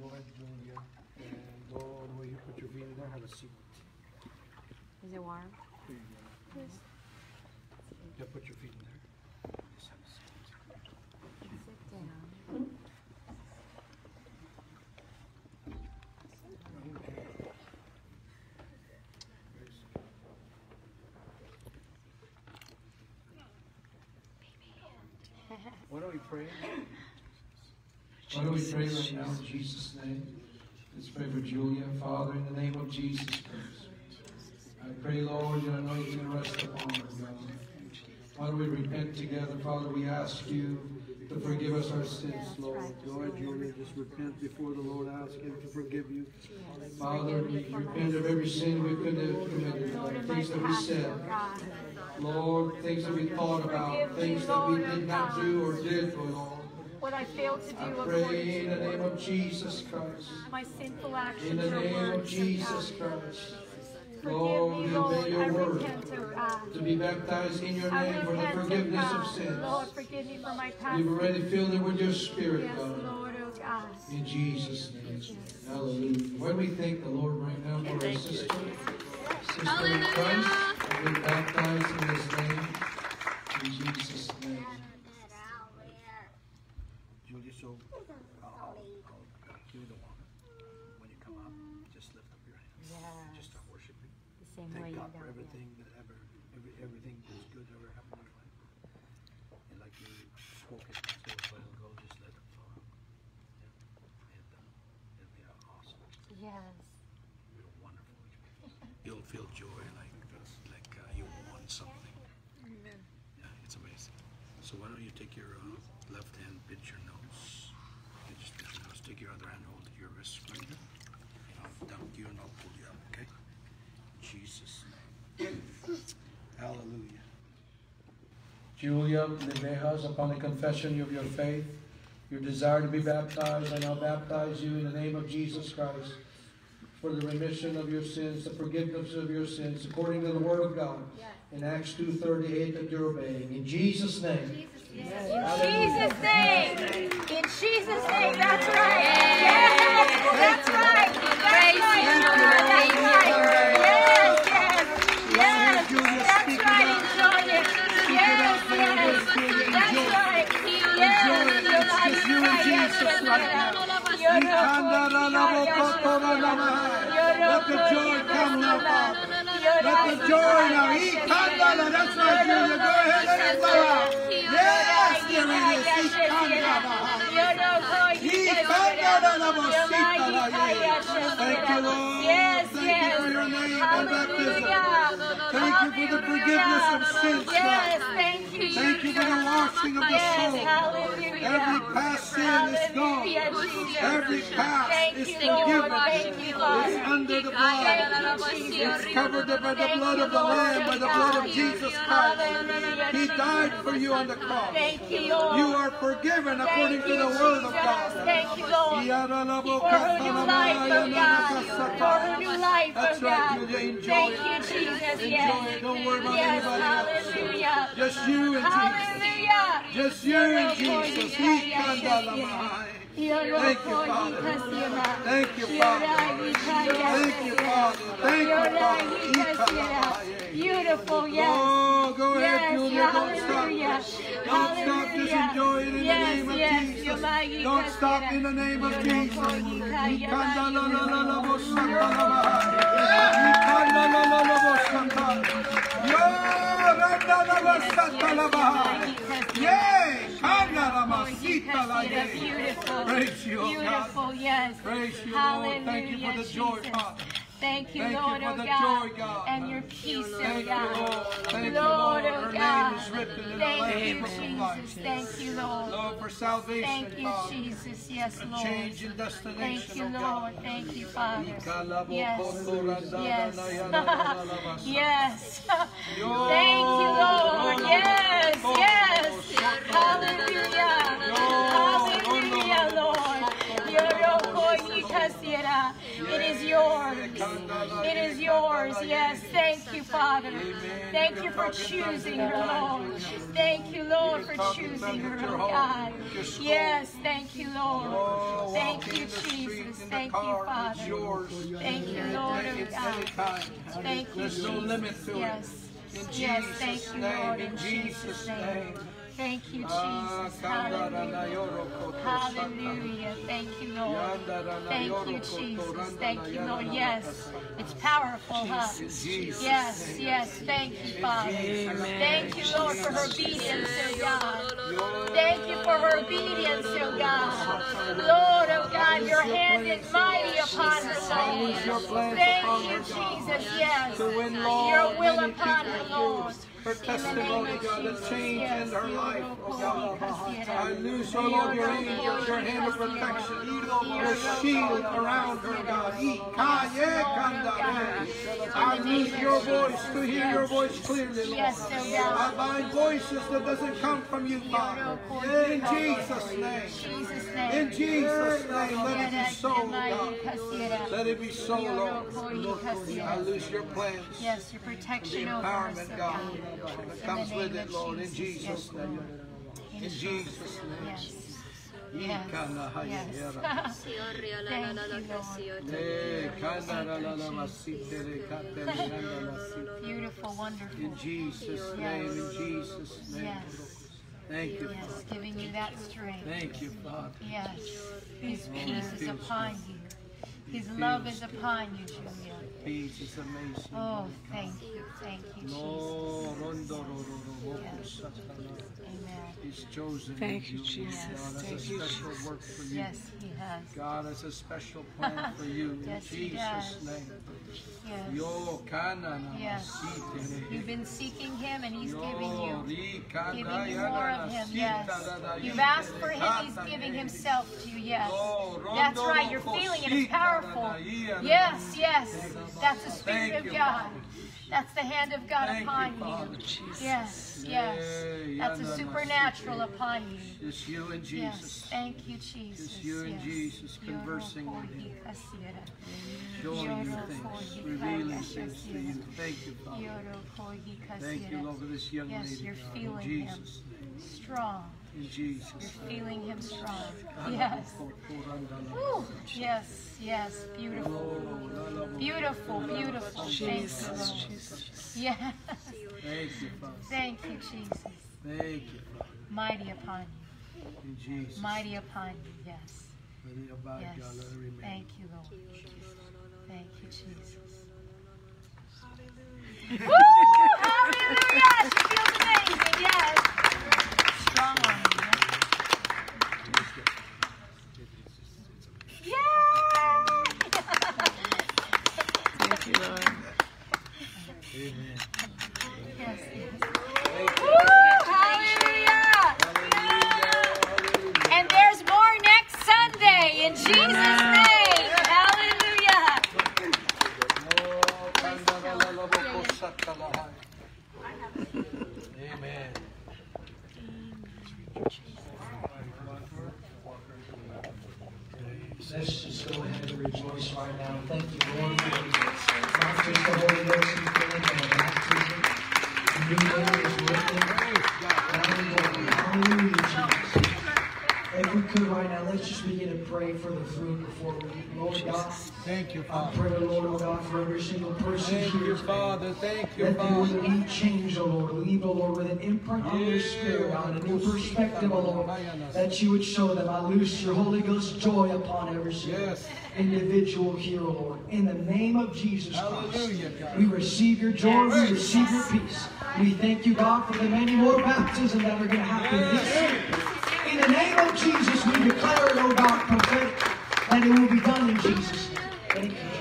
go ahead, Julia, and go all the way here, put your feet in there, have a seat. Is it warm? Here. Yeah, put your feet in there. Just have a seat. Sit down. Why don't we pray? Why don't we pray right now in Jesus' name? Let's pray for Julia. Father, in the name of Jesus Christ. I pray, Lord, your anointing to rest upon her, God. Why don't we repent together? Father, we ask you to forgive us our sins, Lord. Go ahead, Julia, just repent before the Lord. Ask him to forgive you. Father, we repent of every sin we could have committed, Lord. Things that we said. Lord, things that we thought about, things that we did not do or did, Lord. What I failed to I do pray according in the name of Jesus Christ. my sinful In actions the or name of words. Jesus Christ. Forgive Lord, me, we Lord. obey your I word. repent, oh To be baptized in your I name for the repent, forgiveness of God. sins. Lord, forgive me for my past. You've already filled it with your spirit, Yes, God. Lord, oh God. In Jesus' name. Hallelujah. Why don't we thank the Lord right now for our sister? Sister in Christ. Have been baptized in his name. In Jesus' name. So I'll, I'll, I'll give you the water. When you come out, just lift up your hands. Yeah. Just start worshiping. The same Thank you God for everything that ever, every, everything that's good ever happened in your life. And like you spoke it just a while ago, just let it flow out. Yeah. And uh, it'll be awesome. Yes. Real wonderful. You'll feel joy like like uh, you won something. Amen. Yeah, it's amazing. So why don't you take your uh, left hand, pinch your nose. You just pinch your nose. Take your other hand, hold your wrist right there. And I'll dunk you and I'll pull you up, okay? In Jesus' name. Hallelujah. Julia Levejas, upon the confession of your faith, your desire to be baptized, I now baptize you in the name of Jesus Christ for the remission of your sins, the forgiveness of your sins, according to the Word of God. In Acts 2.38 that you're obeying. In Jesus' name. In Jesus' name. In Jesus' name. That's right. Yes. That's right. That's right. That's right. Yes, yes. Yes. That's right. Enjoy it. Yes, yes. That's right. Yes. Your life is right. Yes, yes, yes. Your Let the joy come Father. Let the joy now. Ikandala, That's right, Julia. Go ahead and let it flow out. Yes, there it is. Thank you, Lord. Yes, Thank yes. you for your name and baptism. Thank you for the forgiveness of sins, Yes, God. thank you. Thank for the washing of the Yes, soul. Every past sin is gone. Every past is forgiven. Thank you, Lord. It's under the blood. It's covered by the blood of the Lamb, by the blood of Jesus Christ. He died for you on the cross. You, are forgiven according to the word of God. You, For her new life, oh God. For her new life, oh God. Thank you, Jesus. Yes. it. Don't worry about Yes, hallelujah. Just you and Jesus. Hallelujah. Just you and Jesus. Thank you, Father. Thank you, Father. Thank you, Father. Thank you, Father. Beautiful, oh, yes. Oh, go ahead, Yes, Julia. Don't stop. Don't stop. Just enjoy it in the name of. Jesus. Don't stop in the name of Jesus. yika, yay. Beautiful. Praise you, oh God. Beautiful, yes. Praise you, Lord. Thank you for Hallelujah, the joy. Father. Thank you, Thank you Lord, for oh the God, joy, God. and your peace, oh Thank you, God. Lord. Thank you, Lord, Lord. oh Her God. name is written in the Thank you, Jesus. Thank you, Lord. Lord, for salvation, Thank you. Jesus. Yes, Lord. change in destination, Thank you, oh Lord. God. Thank you, Father. Yes. Yes. yes. Thank you, Lord. Lord, Yes. Yours. It is yours. Yes. Thank you, Father. Thank you for choosing her, Lord. Thank you, Lord, for choosing her, oh God. Yes. Thank you, Lord. Oh, Thank you, Jesus. Thank you. Father. Thank you, Lord of It's God. Thank you, Jesus. yes. yes, thank you. Lord, in Jesus' name. Name. Thank you, Ah, Jesus. Hallelujah. yoro koto sata. Hallelujah. Thank you, Lord. Thank you, Jesus. Thank you, Lord. Yes, it's powerful, huh? Yes, yes. Thank you, Father. Thank you, Lord, for her obedience, oh God. Thank you for her obedience, oh God. Lord, oh God, your hand is mighty upon her, Lord. Thank you, Jesus. Yes. To win, Lord, Your will many upon people her, Lord. Her In the name testimony, of God, the change yes. in her life, oh God. I Yoro loose, oh Lord, your angels, your hand of protection, your shield around her, God. Ikaye oh, kandare. I loose your voice to hear your voice clearly, Lord. I bind voices that doesn't come from you, Father. In Jesus' name. Jesus' name. In Jesus' name, let it be so, God. Let it be so, Lord. I loose your plans. Yes, your protection over us, empowerment, God, that comes the with it, Lord, in Jesus. Name. In Jesus' name. Yes. Yes. Ikanahaya Yes. yera. Thank you, Lord. Eh, Kanaralalabasitere kateriandalasi. Beautiful, wonderful. In Jesus' name, in Jesus' name. Yes. Thank you, Yes, Father. giving you that strength. Thank you, Father. Yes. His peace is upon you. His love is upon you, Julia. Peace is amazing. Oh, thank you. Thank you, Jesus. No, He's chosen Thank you, Lord. Jesus. God has a Thank you, special work for you. Yes, he has. God has a special plan for you in Yes, he Jesus' does. name. Yes. Yo kana Yes. You've been seeking him and he's giving you. Giving you more of him, yes. da da You've asked for him, he's giving himself to you, yes. That's right, you're feeling it, it's powerful. da ia na Yes, yes. That's the Spirit of God. That's the hand of God Thank you, upon Father. you. Yes, yes. Yeah, That's a supernatural upon you. It's you and Yes, Jesus. thank you, Jesus. It's you and yes. Jesus conversing with him. Showing you things, revealing things to you. Thank you, Father. Thank you, Lord, for this young yes, lady. Yes, you're feeling him strong. Jesus' You're feeling him strong. Yes. Yes, yes. Beautiful. Beautiful, beautiful. Thank you, Jesus, Lord. Jesus. Yes. Thank you, Father. Thank you, Jesus. Thank you, Father. Mighty upon you. In Jesus. Mighty upon you. Yes. Let it abide, Yes. God. Let it remain. Thank you, Lord. Thank you, Jesus. Woo! Hallelujah! She feels amazing. Yes. Strong on you. Yay! Thank you, Lord. Amen. yes, yes. Thank you. Woo! Hallelujah! Hallelujah. And there's more next Sunday in Jesus' name. Hallelujah. Oh, kandalalabokosatalahay. Amen. Let's just go ahead and rejoice right now. Thank you, Lord, not just the Holy Ghost who's given, but the baptism. The new name is written. Hallelujah. We could right now, let's just begin to pray for the fruit before we eat. Lord God, Thank you, I Father. pray, Lord, oh God, for every single person Thank here you. Father. Thank you, Let Father. leave changed, O oh Lord. Leave, O Lord, with an imprint of your spirit, God, a new perspective, O Lord, that you would show them. I loose your Holy Ghost joy upon every single Yes. individual here, O Lord. In the name of Jesus Christ, God. we receive your joy, we receive your peace. We thank you, God, for the many more baptisms that are going to happen this year. In the name of Jesus, we declare it, O God, prophetic, that it will be done in Jesus' name. Amen.